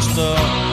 что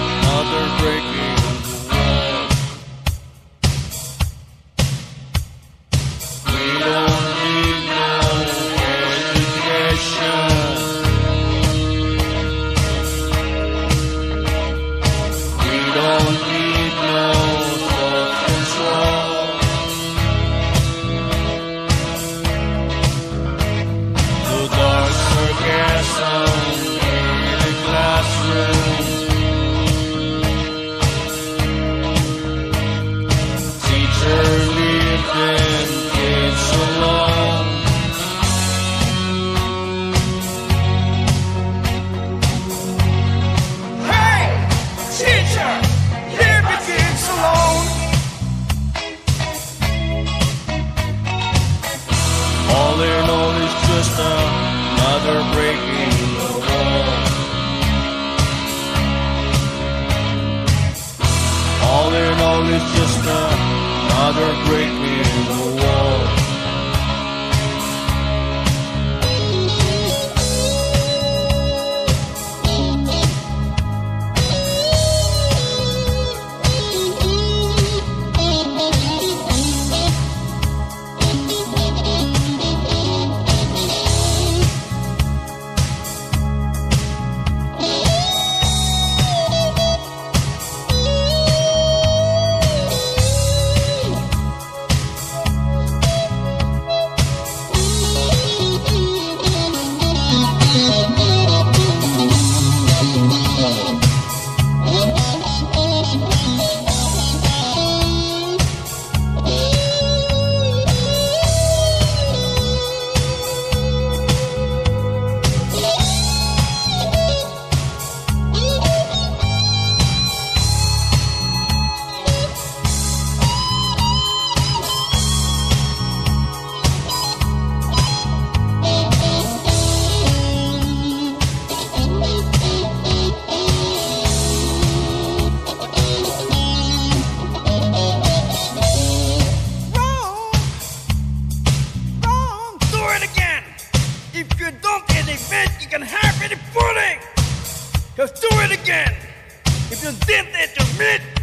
another brick in the wall. All in all is just another brick in the wall. fucking half any footing. Just do it again. If you did that, just made